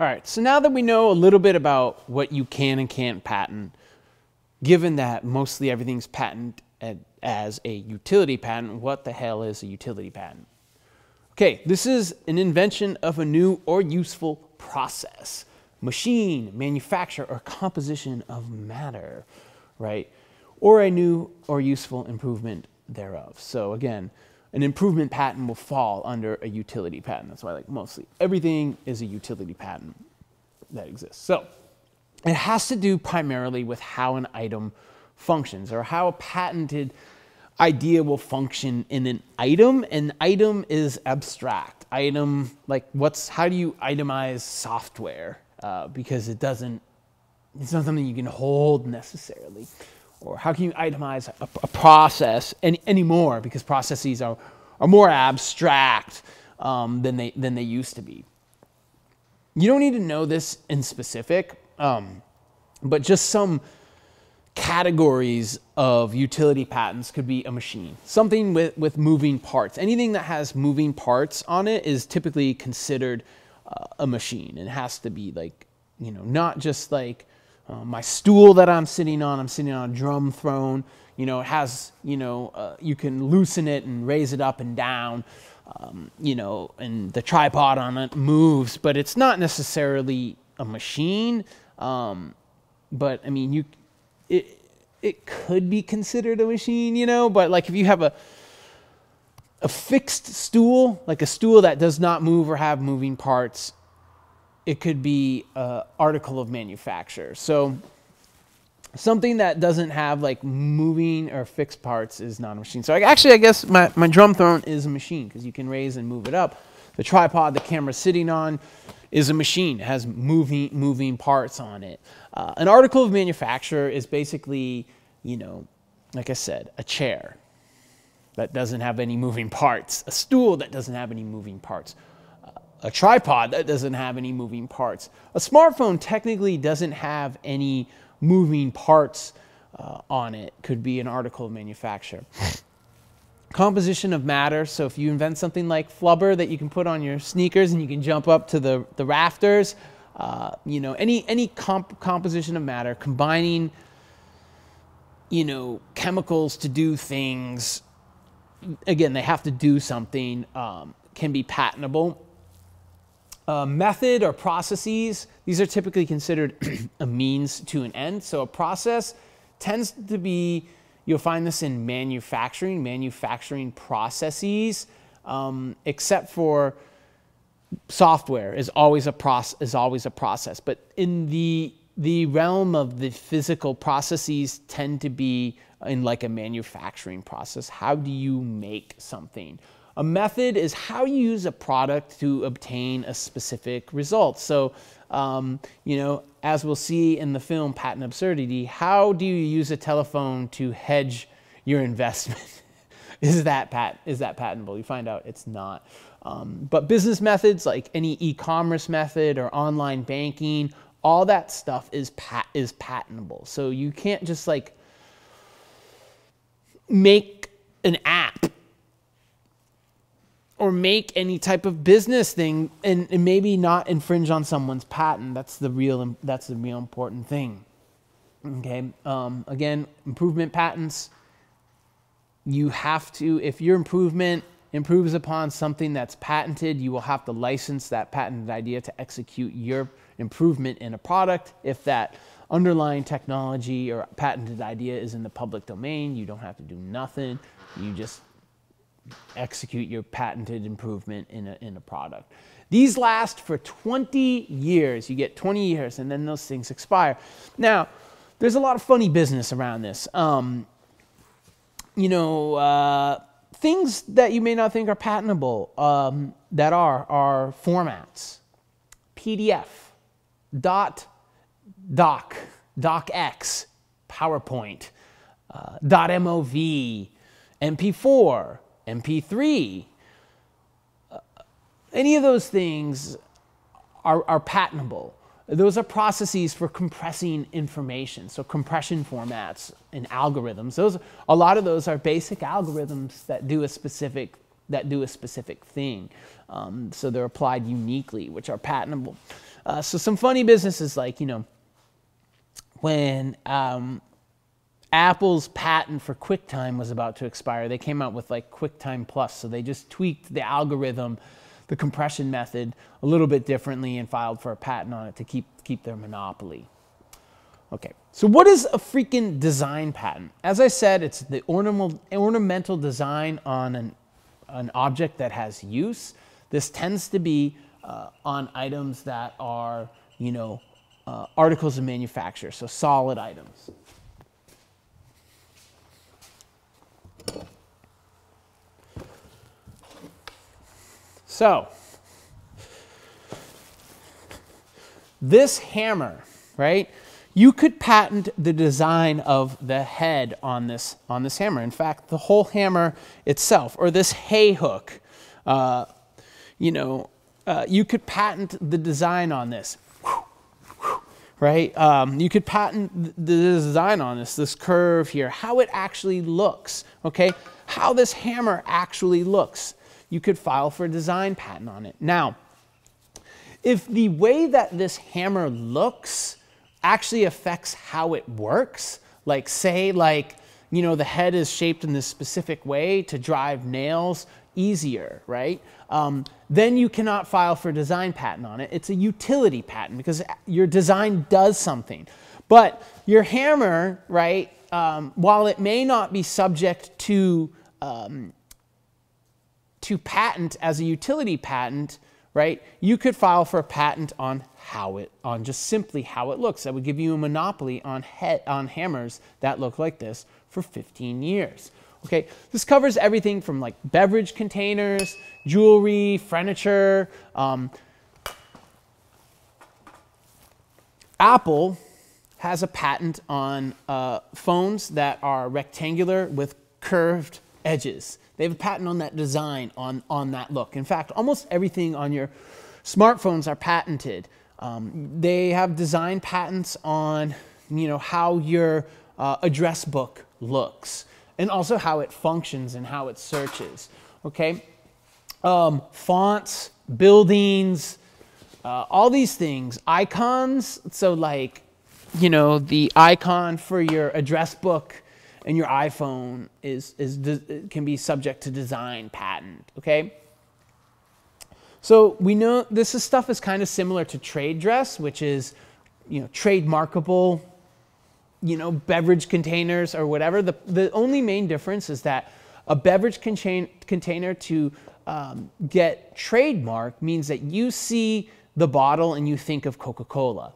All right, so now that we know a little bit about what you can and can't patent, given that mostly everything's patent as a utility patent, what the hell is a utility patent? Okay, this is an invention of a new or useful process, machine, manufacture, or composition of matter, right? Or a new or useful improvement thereof. So again, an improvement patent will fall under a utility patent. That's why like mostly everything is a utility patent that exists. So it has to do primarily with how an item functions or how a patented idea will function in an item. An item is abstract. Item, like what's, how do you itemize software? Uh, because it doesn't, it's not something you can hold necessarily or how can you itemize a, a process any, anymore because processes are, are more abstract um, than, they, than they used to be. You don't need to know this in specific, um, but just some categories of utility patents could be a machine, something with, with moving parts. Anything that has moving parts on it is typically considered uh, a machine. It has to be like, you know, not just like uh, my stool that I'm sitting on, I'm sitting on a drum throne. You know, it has, you know, uh, you can loosen it and raise it up and down. Um, you know, and the tripod on it moves, but it's not necessarily a machine. Um, but I mean, you, it, it could be considered a machine, you know, but like if you have a, a fixed stool, like a stool that does not move or have moving parts, it could be an article of manufacture. So something that doesn't have like moving or fixed parts is not a machine. So I, actually, I guess my, my drum throne is a machine because you can raise and move it up. The tripod the camera's sitting on is a machine. It has moving, moving parts on it. Uh, an article of manufacture is basically, you know, like I said, a chair that doesn't have any moving parts, a stool that doesn't have any moving parts a tripod that doesn't have any moving parts. A smartphone technically doesn't have any moving parts uh, on it. Could be an article of manufacture. Composition of matter. So if you invent something like flubber that you can put on your sneakers and you can jump up to the, the rafters, uh, you know, any, any comp composition of matter, combining, you know, chemicals to do things, again, they have to do something, um, can be patentable uh, method or processes, these are typically considered a means to an end. So a process tends to be, you'll find this in manufacturing, manufacturing processes, um, except for software is always a process is always a process. But in the the realm of the physical processes tend to be in like a manufacturing process. How do you make something? A method is how you use a product to obtain a specific result. So, um, you know, as we'll see in the film Patent Absurdity, how do you use a telephone to hedge your investment? is that pat is that patentable? You find out it's not. Um, but business methods like any e-commerce method or online banking, all that stuff is pat is patentable. So you can't just like make an app or make any type of business thing and, and, maybe not infringe on someone's patent. That's the real that's the real important thing. Okay. Um, again, improvement patents. You have to if your improvement improves upon something that's patented, you will have to license that patented idea to execute your improvement in a product. If that underlying technology or patented idea is in the public domain, you don't have to do nothing. You just execute your patented improvement in a, in a product. These last for 20 years. You get 20 years and then those things expire. Now, there's a lot of funny business around this. Um, you know, uh, things that you may not think are patentable um, that are are formats, PDF, dot, doc, docx, PowerPoint, uh, .mov, MP4, MP3. Uh, any of those things are, are patentable. Those are processes for compressing information. So compression formats and algorithms. Those, a lot of those are basic algorithms that do a specific that do a specific thing. Um, so they're applied uniquely, which are patentable. Uh, so some funny businesses like, you know, when um, Apple's patent for QuickTime was about to expire, they came out with like QuickTime Plus. So they just tweaked the algorithm, the compression method a little bit differently and filed for a patent on it to keep, keep their monopoly. Okay, so what is a freaking design patent? As I said, it's the ornamental, ornamental design on an, an object that has use. This tends to be uh, on items that are, you know, uh, articles of manufacture, so solid items. So, this hammer, right? You could patent the design of the head on this, on this hammer. In fact, the whole hammer itself, or this hay hook, uh, you know, uh, you could patent the design on this, right? Um, you could patent the design on this, this curve here, how it actually looks, okay? How this hammer actually looks. You could file for a design patent on it. Now, if the way that this hammer looks actually affects how it works. Like say like, you know, the head is shaped in this specific way to drive nails easier, right? Um, then you cannot file for a design patent on it. It's a utility patent because your design does something. But your hammer, right, um, while it may not be subject to, um, to patent as a utility patent, right, you could file for a patent on how it, on just simply how it looks. That would give you a monopoly on, head, on hammers that look like this for 15 years. Okay, this covers everything from like beverage containers, jewelry, furniture. Um, Apple has a patent on uh, phones that are rectangular with curved edges. They have a patent on that design, on, on that look. In fact, almost everything on your smartphones are patented. Um, they have design patents on, you know, how your uh, address book looks and also how it functions and how it searches. Okay, um, fonts, buildings, uh, all these things, icons. So like, you know, the icon for your address book and your iPhone is is can be subject to design patent. Okay. So we know this is stuff is kind of similar to trade dress, which is, you know, trademarkable, you know, beverage containers or whatever. The, the only main difference is that a beverage contain, container to um, get trademark means that you see the bottle and you think of Coca-Cola.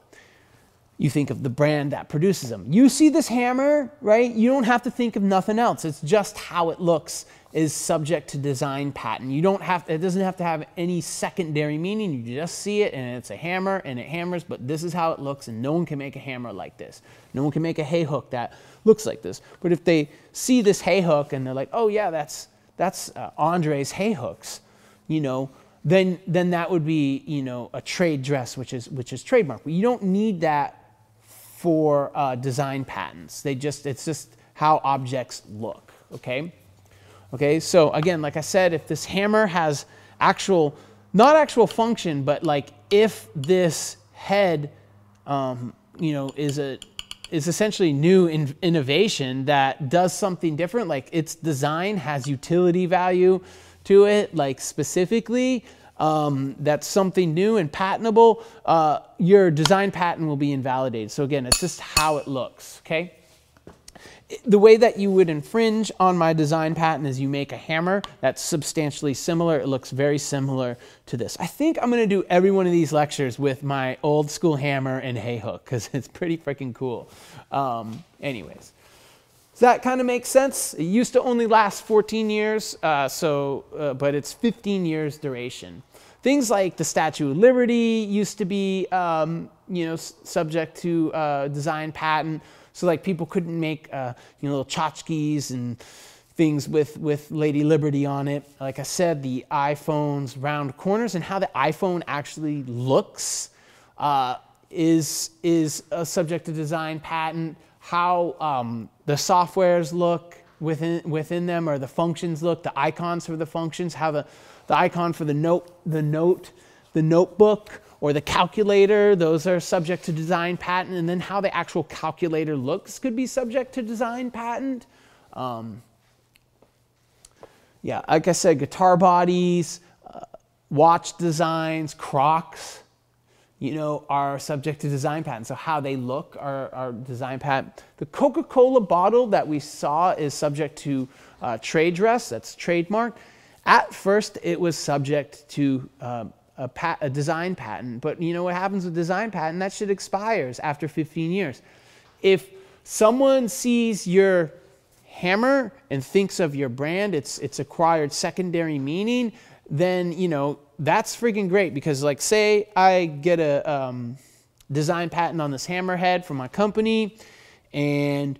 You think of the brand that produces them. You see this hammer, right? You don't have to think of nothing else. It's just how it looks is subject to design patent. You don't have, it doesn't have to have any secondary meaning. You just see it and it's a hammer and it hammers, but this is how it looks and no one can make a hammer like this. No one can make a hay hook that looks like this. But if they see this hay hook and they're like, oh yeah, that's, that's uh, Andre's hay hooks, you know, then, then that would be, you know, a trade dress, which is, which is trademark. But you don't need that for uh, design patents. They just, it's just how objects look, okay? Okay, so again, like I said, if this hammer has actual, not actual function, but like if this head, um, you know, is a is essentially new in innovation that does something different, like its design has utility value to it, like specifically, um, that's something new and patentable, uh, your design patent will be invalidated. So again, it's just how it looks, okay? the way that you would infringe on my design patent is you make a hammer that's substantially similar. It looks very similar to this. I think I'm gonna do every one of these lectures with my old school hammer and hay hook because it's pretty freaking cool. Um, anyways, does that kind of make sense? It used to only last 14 years, uh, so uh, but it's 15 years duration. Things like the Statue of Liberty used to be, um, you know, subject to uh, design patent. So like people couldn't make uh, you know little tchotchkes and things with, with Lady Liberty on it. Like I said, the iPhone's round corners and how the iPhone actually looks uh, is, is a subject to design patent. How um, the softwares look, within within them or the functions look, the icons for the functions, how the, the icon for the note, the note, the notebook or the calculator, those are subject to design patent, and then how the actual calculator looks could be subject to design patent. Um, yeah, like I said, guitar bodies, uh, watch designs, Crocs, you know, are subject to design patent. So how they look are, are design patent. The Coca-Cola bottle that we saw is subject to uh, trade dress, that's trademark. At first, it was subject to uh, a, pat, a, design patent, but you know what happens with design patent? That shit expires after 15 years. If someone sees your hammer and thinks of your brand, it's, it's acquired secondary meaning, then, you know, that's freaking great because like say I get a um, design patent on this hammerhead from my company and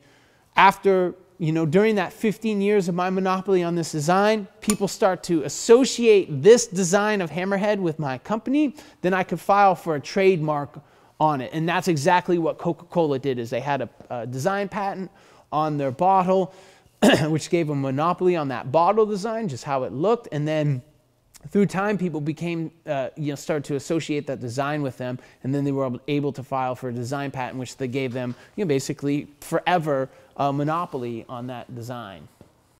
after you know during that 15 years of my monopoly on this design people start to associate this design of hammerhead with my company then i could file for a trademark on it. And that's exactly what coca-cola did is they had a, a design patent on their bottle which gave a monopoly on that bottle design just how it looked. And then through time, people became, uh, you know, started to associate that design with them, and then they were able to file for a design patent, which they gave them, you know, basically forever a monopoly on that design.